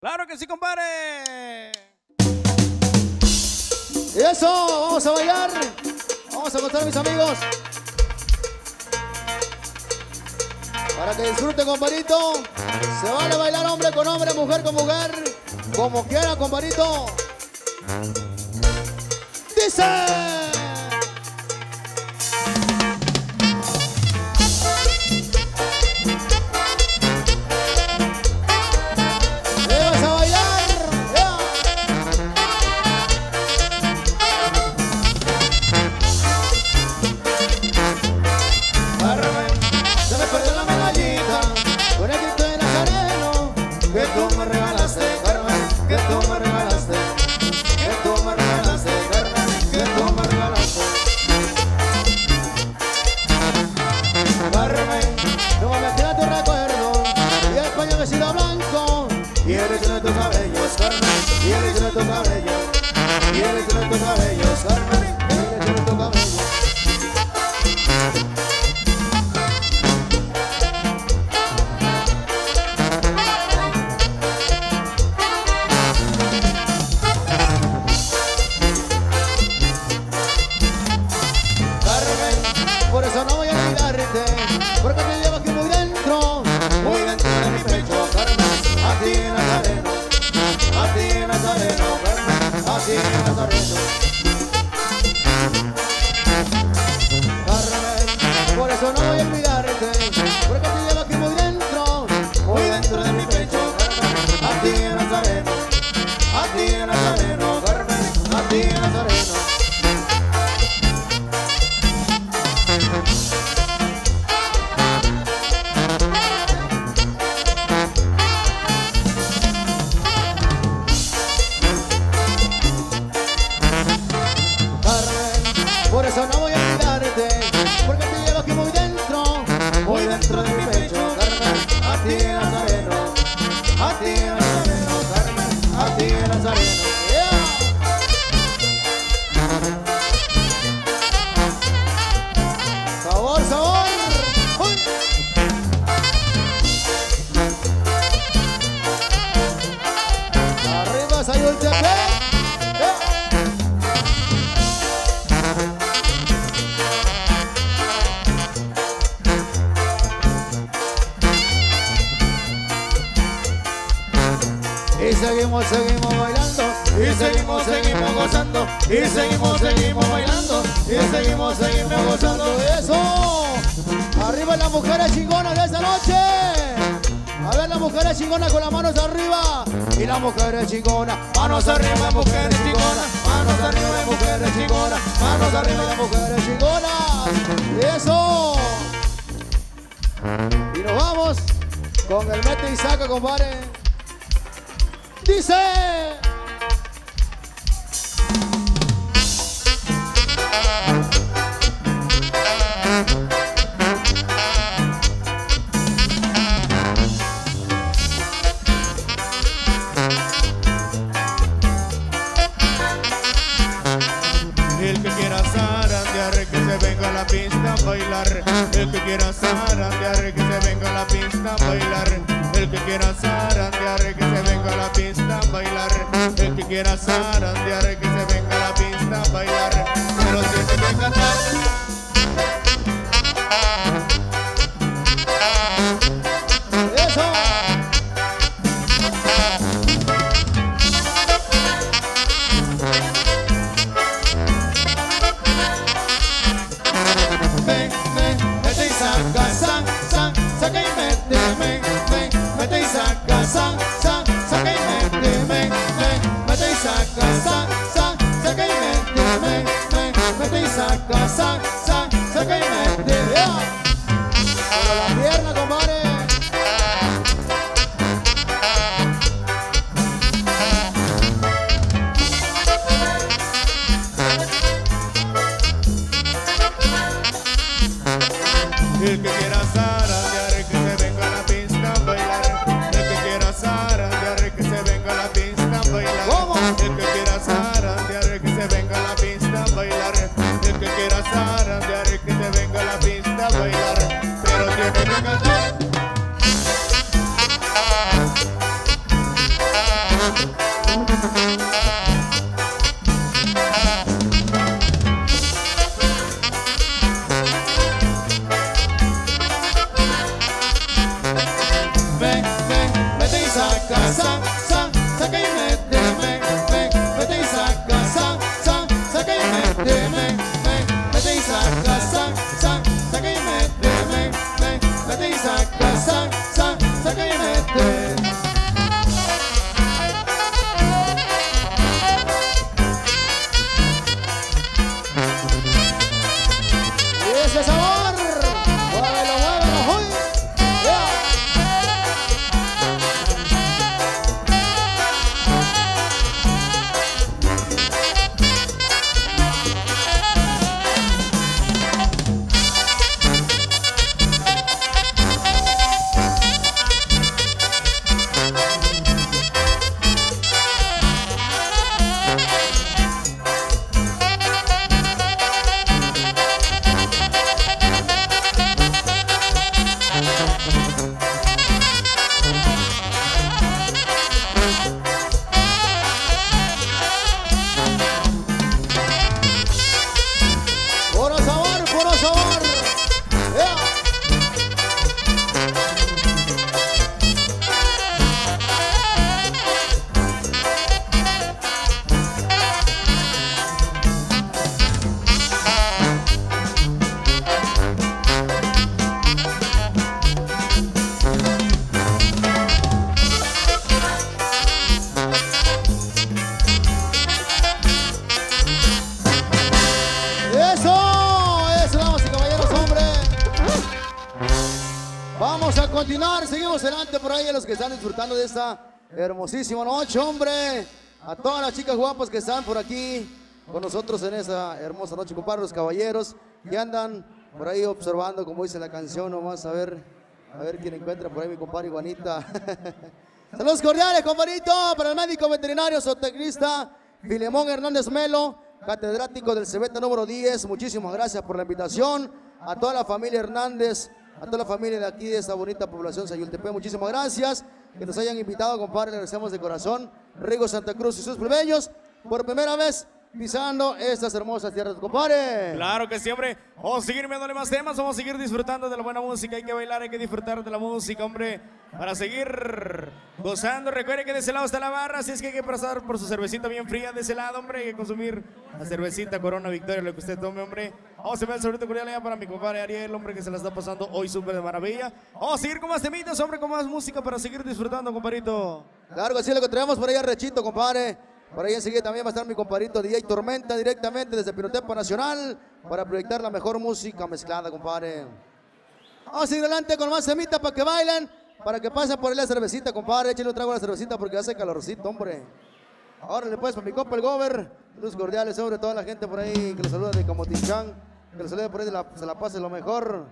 Claro que sí, compadre. Y eso, vamos a bailar. Vamos a contar mis amigos. Para que disfruten, compadrito. Se vale bailar hombre con hombre, mujer con mujer. Como quiera, compadrito. Dice. Y el hecho Carmen, por seguimos, seguimos bailando, y seguimos, seguimos gozando, y seguimos, seguimos bailando, y seguimos, seguimos gozando. ¡Eso! Arriba las mujeres chingonas de esta noche. A ver las mujeres chingonas con las manos arriba. Y las mujeres chingonas, manos arriba, mujeres chingonas, manos arriba, mujeres chingonas, manos arriba, mujeres chingonas. Eso. Y nos vamos con el mete y saca, compadre. Dice. El que quiera zarandear, que se venga a la pista a bailar. El que quiera zarandear, que se venga a la pista a bailar. El que quiera zarandear, la pista bailar. El que quiera zarandear, que se venga a la pista bailar. Pero tiene que cantar. Eso. Ven, ven, Continuar, seguimos adelante por ahí a los que están disfrutando de esta hermosísima noche, hombre. A todas las chicas guapas que están por aquí con nosotros en esta hermosa noche, compadre, los caballeros que andan por ahí observando, como dice la canción, nomás a ver, a ver quién encuentra por ahí mi compadre Iguanita. Saludos cordiales, compadrito, para el médico veterinario zootecnista Filemón Hernández Melo, catedrático del Cebeta número 10. Muchísimas gracias por la invitación. A toda la familia Hernández, a toda la familia de aquí, de esta bonita población Sayultepec, muchísimas gracias que nos hayan invitado, compadre. Le agradecemos de corazón. Rigo Santa Cruz y sus plebeyos, por primera vez pisando estas hermosas tierras, compadre. Claro que sí, hombre. Vamos a seguir viéndole más temas, vamos a seguir disfrutando de la buena música. Hay que bailar, hay que disfrutar de la música, hombre. Para seguir gozando. Recuerde que de ese lado está la barra, así es que hay que pasar por su cervecita bien fría de ese lado, hombre. Hay que consumir la cervecita Corona Victoria, lo que usted tome, hombre. Vamos a ver saludo cordial allá para mi compadre Ariel, hombre, que se la está pasando hoy súper de maravilla. Vamos a seguir con más temitas, hombre, con más música para seguir disfrutando, compadrito. Claro que sí, lo que traemos por ahí Rechito, compadre. Por ahí enseguida también va a estar mi compadrito DJ Tormenta directamente desde Pinotepa Nacional para proyectar la mejor música mezclada, compadre. Vamos a seguir adelante con más semitas para que bailen, para que pasen por ahí la cervecita, compadre. Échale un trago a la cervecita porque hace calorcito, hombre. Ahora le puedes para mi compa el Gober. Luz cordiales sobre toda la gente por ahí que le saluda de Camotichán. Que le saluda por ahí, la, se la pase lo mejor.